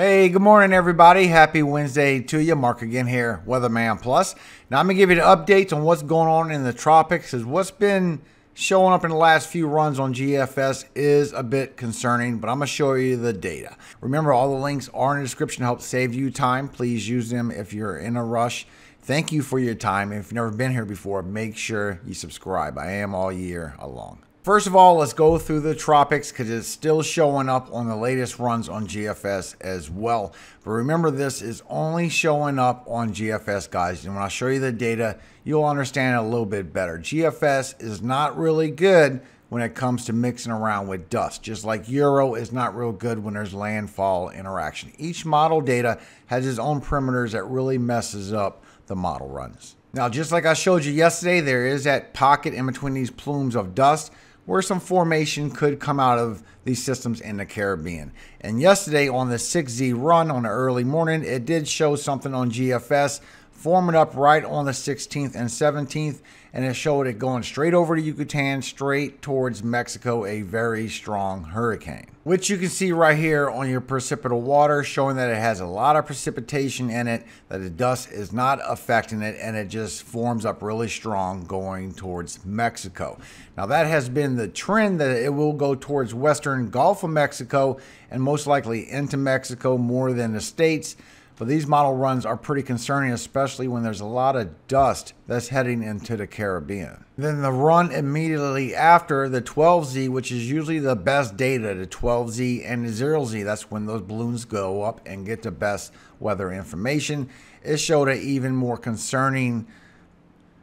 Hey, good morning, everybody. Happy Wednesday to you. Mark again here, Weatherman Plus. Now, I'm going to give you the updates on what's going on in the tropics, because what's been showing up in the last few runs on GFS is a bit concerning, but I'm going to show you the data. Remember, all the links are in the description to help save you time. Please use them if you're in a rush. Thank you for your time. If you've never been here before, make sure you subscribe. I am all year long. First of all, let's go through the tropics because it's still showing up on the latest runs on GFS as well. But remember, this is only showing up on GFS, guys. And when I show you the data, you'll understand it a little bit better. GFS is not really good when it comes to mixing around with dust, just like Euro is not real good when there's landfall interaction. Each model data has its own perimeters that really messes up the model runs. Now, just like I showed you yesterday, there is that pocket in between these plumes of dust where some formation could come out of these systems in the Caribbean. And yesterday on the 6Z run on the early morning, it did show something on GFS forming up right on the 16th and 17th and it showed it going straight over to Yucatan, straight towards Mexico, a very strong hurricane. Which you can see right here on your precipitable water, showing that it has a lot of precipitation in it, that the dust is not affecting it, and it just forms up really strong going towards Mexico. Now that has been the trend that it will go towards western Gulf of Mexico and most likely into Mexico more than the States. But these model runs are pretty concerning, especially when there's a lot of dust that's heading into the Caribbean. Then the run immediately after the 12Z, which is usually the best data, the 12Z and the 0Z, that's when those balloons go up and get the best weather information. It showed an even more concerning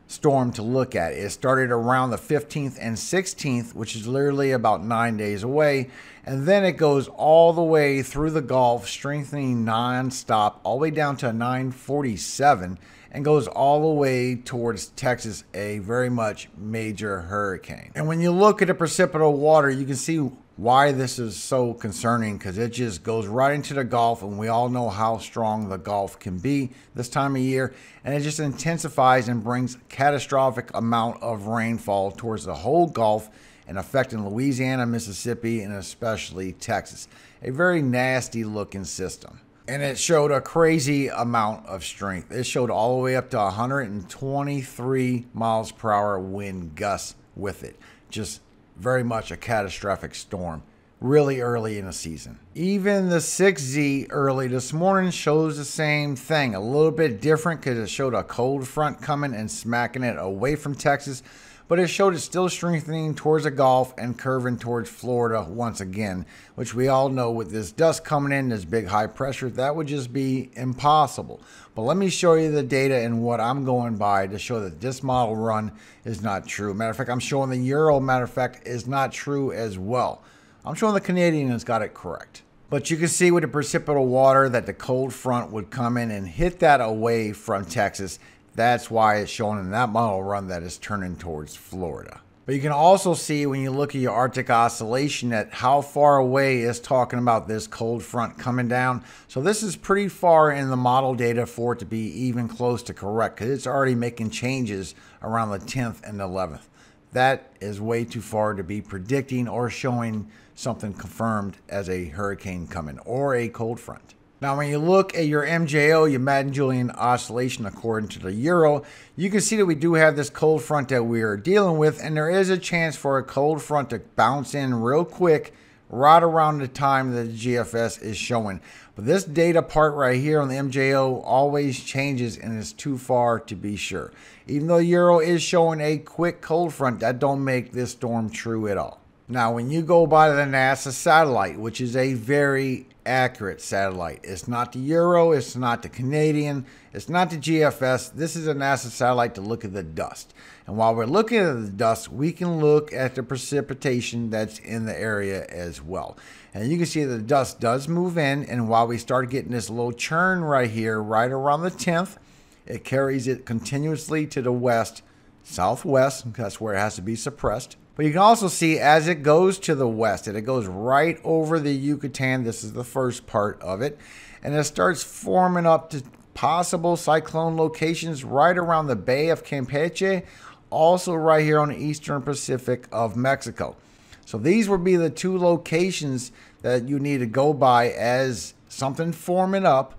storm to look at. It started around the 15th and 16th, which is literally about nine days away. And then it goes all the way through the Gulf, strengthening nonstop, all the way down to 947, and goes all the way towards Texas, a very much major hurricane. And when you look at the precipitable water, you can see why this is so concerning because it just goes right into the Gulf, and we all know how strong the Gulf can be this time of year, and it just intensifies and brings catastrophic amount of rainfall towards the whole Gulf and affecting Louisiana, Mississippi, and especially Texas. A very nasty looking system. And it showed a crazy amount of strength. It showed all the way up to 123 miles per hour wind gusts with it. Just very much a catastrophic storm really early in the season. Even the 6Z early this morning shows the same thing, a little bit different because it showed a cold front coming and smacking it away from Texas, but it showed it still strengthening towards the Gulf and curving towards Florida once again, which we all know with this dust coming in, this big high pressure, that would just be impossible. But let me show you the data and what I'm going by to show that this model run is not true. Matter of fact, I'm showing the Euro, matter of fact, is not true as well. I'm showing the Canadian has got it correct. But you can see with the precipitable water that the cold front would come in and hit that away from Texas. That's why it's showing in that model run that is turning towards Florida. But you can also see when you look at your Arctic oscillation at how far away is talking about this cold front coming down. So this is pretty far in the model data for it to be even close to correct because it's already making changes around the 10th and 11th. That is way too far to be predicting or showing something confirmed as a hurricane coming or a cold front. Now, when you look at your MJO, your Madden-Julian oscillation according to the Euro, you can see that we do have this cold front that we are dealing with, and there is a chance for a cold front to bounce in real quick right around the time that the GFS is showing. But this data part right here on the MJO always changes and is too far to be sure. Even though Euro is showing a quick cold front, that don't make this storm true at all. Now, when you go by the NASA satellite, which is a very accurate satellite, it's not the Euro, it's not the Canadian, it's not the GFS. This is a NASA satellite to look at the dust. And while we're looking at the dust, we can look at the precipitation that's in the area as well. And you can see that the dust does move in. And while we start getting this little churn right here, right around the 10th, it carries it continuously to the west, southwest. That's where it has to be suppressed. But you can also see as it goes to the west, and it goes right over the Yucatan. This is the first part of it. And it starts forming up to possible cyclone locations right around the Bay of Campeche, also right here on the eastern Pacific of Mexico. So these would be the two locations that you need to go by as something forming up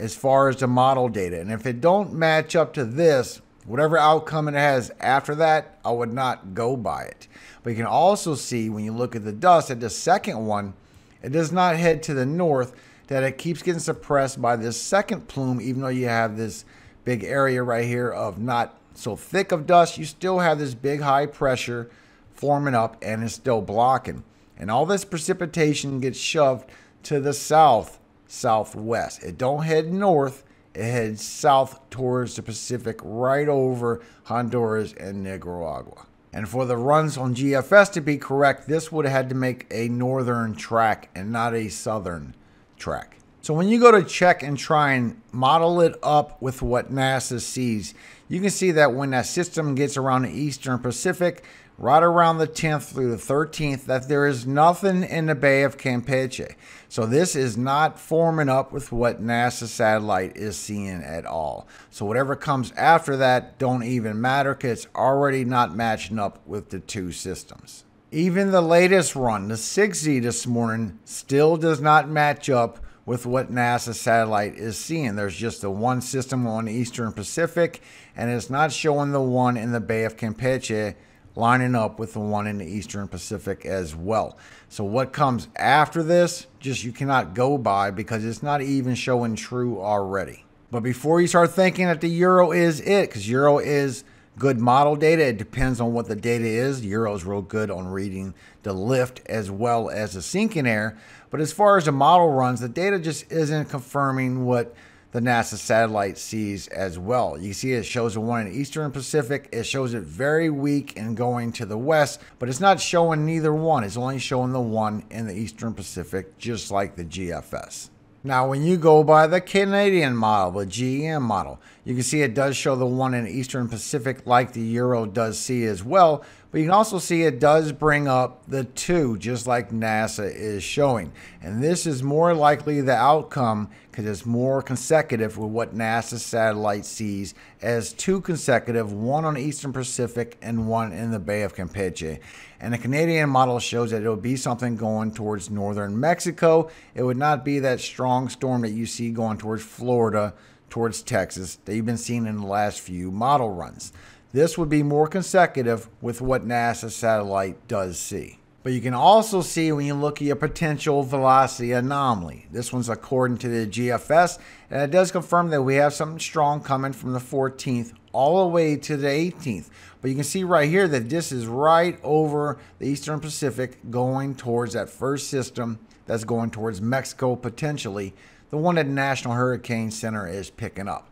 as far as the model data. And if it don't match up to this, whatever outcome it has after that, I would not go by it. But you can also see when you look at the dust at the second one, it does not head to the north, that it keeps getting suppressed by this second plume, even though you have this big area right here of not so thick of dust, you still have this big high pressure forming up and it's still blocking. And all this precipitation gets shoved to the south, southwest. It don't head north, it heads south towards the Pacific right over Honduras and Nicaragua. And for the runs on GFS to be correct, this would have had to make a northern track and not a southern track. So when you go to check and try and model it up with what NASA sees, you can see that when that system gets around the Eastern Pacific, right around the 10th through the 13th that there is nothing in the Bay of Campeche. So this is not forming up with what NASA satellite is seeing at all. So whatever comes after that don't even matter because it's already not matching up with the two systems. Even the latest run, the 6Z this morning, still does not match up with what NASA satellite is seeing. There's just the one system on the Eastern Pacific, and it's not showing the one in the Bay of Campeche lining up with the one in the Eastern Pacific as well. So what comes after this, just you cannot go by because it's not even showing true already. But before you start thinking that the Euro is it, because Euro is good model data, it depends on what the data is. Euro is real good on reading the lift as well as the sinking air. But as far as the model runs, the data just isn't confirming what the NASA satellite sees as well. You see it shows the one in the Eastern Pacific. It shows it very weak and going to the west, but it's not showing neither one. It's only showing the one in the Eastern Pacific, just like the GFS. Now, when you go by the Canadian model, the GEM model, you can see it does show the one in Eastern Pacific like the Euro does see as well, but you can also see it does bring up the two, just like NASA is showing. And this is more likely the outcome because it's more consecutive with what NASA satellite sees as two consecutive, one on Eastern Pacific and one in the Bay of Campeche. And the Canadian model shows that it will be something going towards northern Mexico. It would not be that strong storm that you see going towards Florida, towards Texas, that you've been seeing in the last few model runs. This would be more consecutive with what NASA satellite does see. But you can also see when you look at your potential velocity anomaly. This one's according to the GFS, and it does confirm that we have something strong coming from the 14th all the way to the 18th. But you can see right here that this is right over the Eastern Pacific going towards that first system that's going towards Mexico potentially, the one that National Hurricane Center is picking up.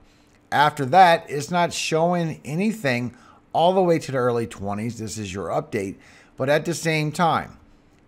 After that, it's not showing anything all the way to the early 20s. This is your update. But at the same time,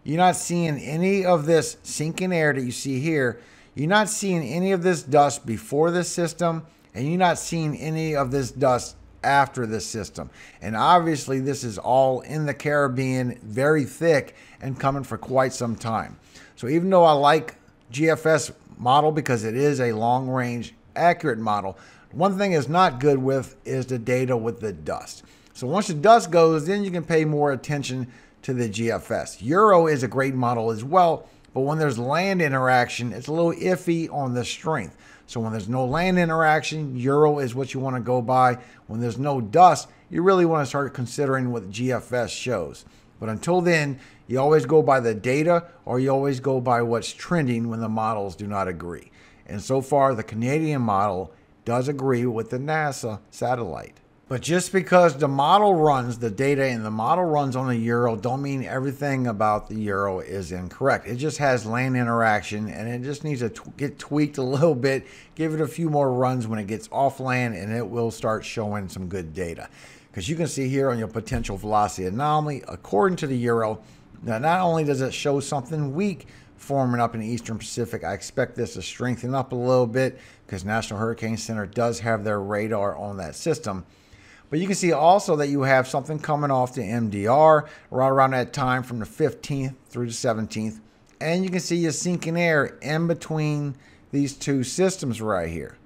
you're not seeing any of this sinking air that you see here. You're not seeing any of this dust before this system, and you're not seeing any of this dust after this system. And obviously, this is all in the Caribbean, very thick, and coming for quite some time. So even though I like GFS model because it is a long range accurate model, one thing it's not good with is the data with the dust. So once the dust goes, then you can pay more attention to the GFS. Euro is a great model as well, but when there's land interaction, it's a little iffy on the strength. So when there's no land interaction, Euro is what you want to go by. When there's no dust, you really want to start considering what GFS shows. But until then, you always go by the data or you always go by what's trending when the models do not agree. And so far, the Canadian model does agree with the NASA satellite. But just because the model runs the data and the model runs on a Euro don't mean everything about the Euro is incorrect. It just has land interaction and it just needs to get tweaked a little bit, give it a few more runs when it gets off land and it will start showing some good data. Because you can see here on your potential velocity anomaly, according to the Euro, now not only does it show something weak, forming up in the Eastern Pacific. I expect this to strengthen up a little bit because National Hurricane Center does have their radar on that system. But you can see also that you have something coming off the MDR right around that time from the 15th through the 17th. And you can see you sinking air in between these two systems right here,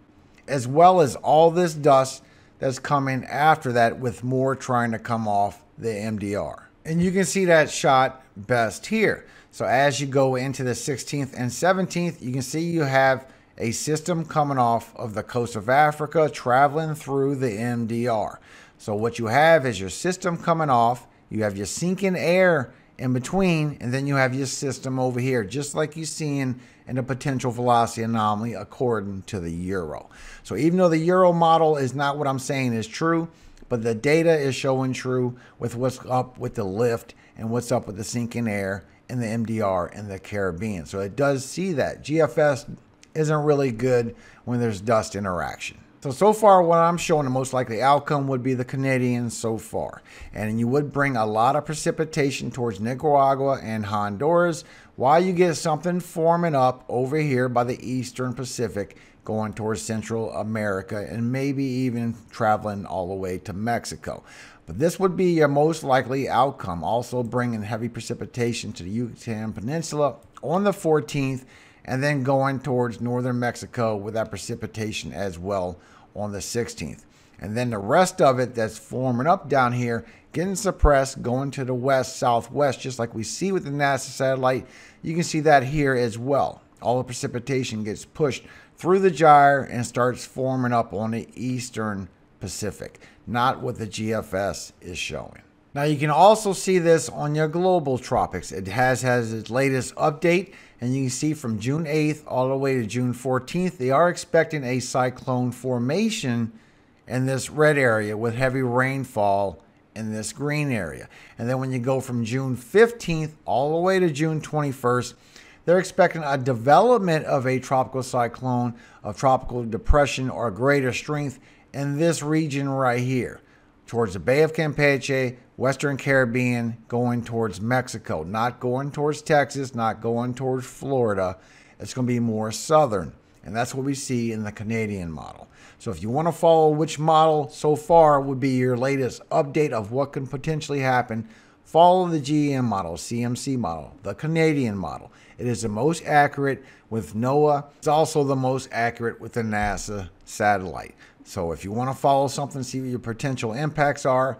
as well as all this dust that's coming after that with more trying to come off the MDR. And you can see that shot best here. So as you go into the 16th and 17th, you can see you have a system coming off of the coast of Africa traveling through the MDR. So what you have is your system coming off, you have your sinking air in between, and then you have your system over here, just like you're seeing in a potential velocity anomaly according to the Euro. So even though the Euro model is not what I'm saying is true, but the data is showing true with what's up with the lift and what's up with the sinking air in the MDR and the Caribbean. So it does see that. GFS isn't really good when there's dust interaction. So, so far what I'm showing the most likely outcome would be the Canadians so far. And you would bring a lot of precipitation towards Nicaragua and Honduras while you get something forming up over here by the Eastern Pacific going towards Central America and maybe even traveling all the way to Mexico. But this would be your most likely outcome, also bringing heavy precipitation to the Yucatan Peninsula on the 14th and then going towards northern Mexico with that precipitation as well on the 16th. And then the rest of it that's forming up down here, getting suppressed, going to the west, southwest, just like we see with the NASA satellite. You can see that here as well. All the precipitation gets pushed through the gyre and starts forming up on the eastern Pacific, not what the GFS is showing. Now you can also see this on your global tropics. It has has its latest update and you can see from June 8th all the way to June 14th, they are expecting a cyclone formation in this red area with heavy rainfall in this green area. And then when you go from June 15th all the way to June 21st, they're expecting a development of a tropical cyclone of tropical depression or greater strength in this region right here towards the Bay of Campeche, Western Caribbean, going towards Mexico, not going towards Texas, not going towards Florida. It's going to be more southern. And that's what we see in the Canadian model. So if you want to follow which model so far would be your latest update of what can potentially happen, follow the GEM model, CMC model, the Canadian model. It is the most accurate with NOAA. It's also the most accurate with the NASA satellite. So if you want to follow something, see what your potential impacts are,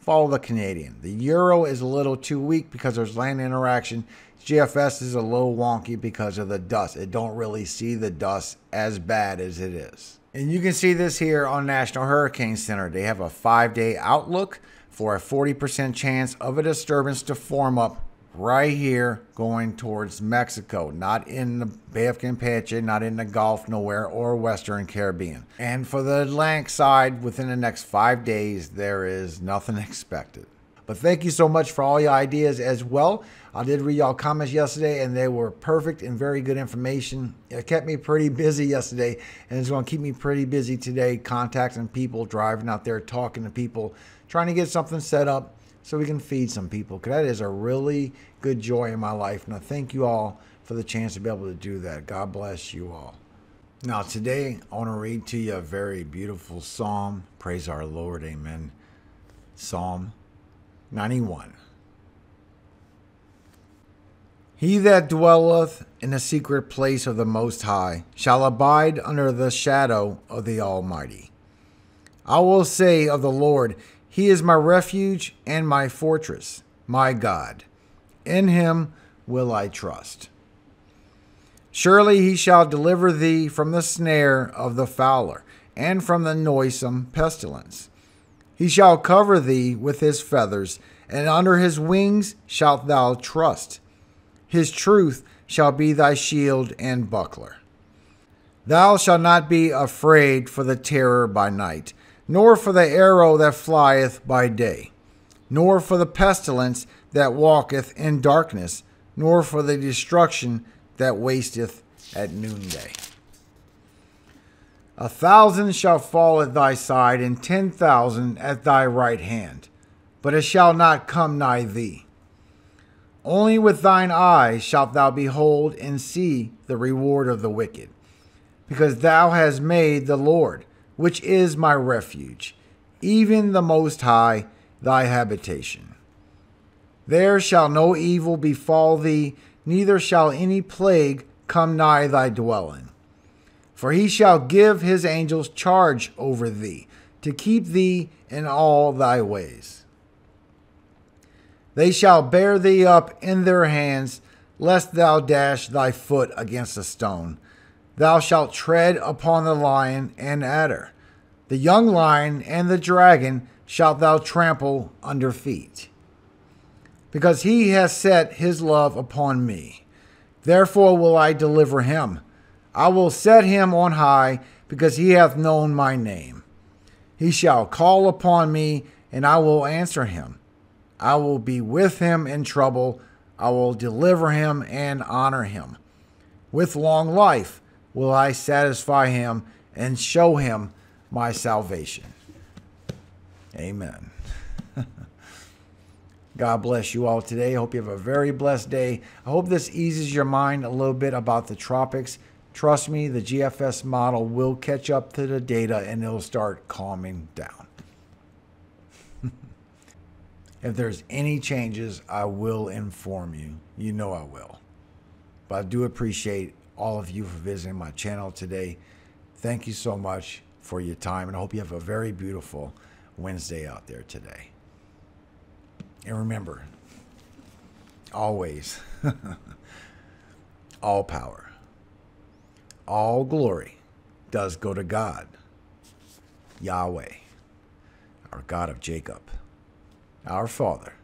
follow the Canadian. The Euro is a little too weak because there's land interaction. GFS is a little wonky because of the dust. It don't really see the dust as bad as it is. And you can see this here on National Hurricane Center. They have a five-day outlook for a 40% chance of a disturbance to form up right here going towards Mexico, not in the Bay of Campeche, not in the Gulf, nowhere, or Western Caribbean. And for the Atlantic side, within the next five days, there is nothing expected. But thank you so much for all your ideas as well. I did read y'all comments yesterday, and they were perfect and very good information. It kept me pretty busy yesterday, and it's going to keep me pretty busy today, contacting people, driving out there, talking to people, trying to get something set up so we can feed some people. Because that is a really good joy in my life. And I thank you all for the chance to be able to do that. God bless you all. Now, today, I want to read to you a very beautiful psalm. Praise our Lord. Amen. Psalm 91. He that dwelleth in the secret place of the Most High shall abide under the shadow of the Almighty. I will say of the Lord, he is my refuge and my fortress, my God. In him will I trust. Surely he shall deliver thee from the snare of the fowler and from the noisome pestilence. He shall cover thee with his feathers, and under his wings shalt thou trust. His truth shall be thy shield and buckler. Thou shalt not be afraid for the terror by night nor for the arrow that flieth by day, nor for the pestilence that walketh in darkness, nor for the destruction that wasteth at noonday. A thousand shall fall at thy side, and ten thousand at thy right hand, but it shall not come nigh thee. Only with thine eyes shalt thou behold and see the reward of the wicked, because thou hast made the Lord which is my refuge, even the Most High, thy habitation. There shall no evil befall thee, neither shall any plague come nigh thy dwelling. For he shall give his angels charge over thee, to keep thee in all thy ways. They shall bear thee up in their hands, lest thou dash thy foot against a stone. Thou shalt tread upon the lion and adder. The young lion and the dragon shalt thou trample under feet. Because he has set his love upon me. Therefore will I deliver him. I will set him on high, because he hath known my name. He shall call upon me, and I will answer him. I will be with him in trouble. I will deliver him and honor him. With long life will I satisfy him and show him my salvation. Amen. God bless you all today. I hope you have a very blessed day. I hope this eases your mind a little bit about the tropics. Trust me, the GFS model will catch up to the data and it'll start calming down. If there's any changes, I will inform you. You know I will. But I do appreciate all of you for visiting my channel today. Thank you so much for your time, and I hope you have a very beautiful Wednesday out there today. And remember, always, all power, all glory does go to God, Yahweh, our God of Jacob our Father,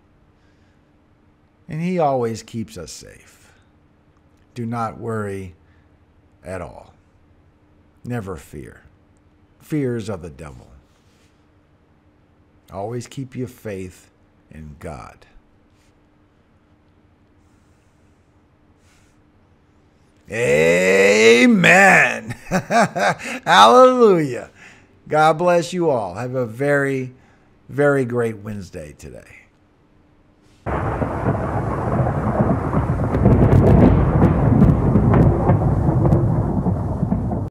and He always keeps us safe. Do not worry at all. Never fear. Fears of the devil. Always keep your faith in God. Amen. Hallelujah. God bless you all. Have a very very great Wednesday today.